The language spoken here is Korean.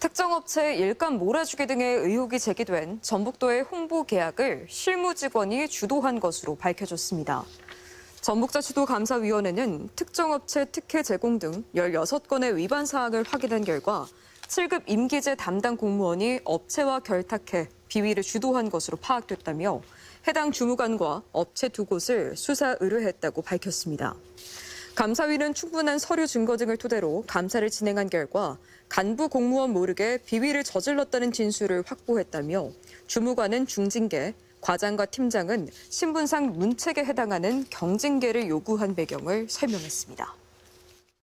특정 업체의 일감 몰아주기 등의 의혹이 제기된 전북도의 홍보 계약을 실무 직원이 주도한 것으로 밝혀졌습니다. 전북자치도감사위원회는 특정 업체 특혜 제공 등 16건의 위반 사항을 확인한 결과 7급 임기제 담당 공무원이 업체와 결탁해 비위를 주도한 것으로 파악됐다며 해당 주무관과 업체 두 곳을 수사 의뢰했다고 밝혔습니다. 감사위는 충분한 서류 증거 등을 토대로 감사를 진행한 결과 간부 공무원 모르게 비위를 저질렀다는 진술을 확보했다며 주무관은 중징계, 과장과 팀장은 신분상 문책에 해당하는 경징계를 요구한 배경을 설명했습니다.